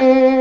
Mm-hmm.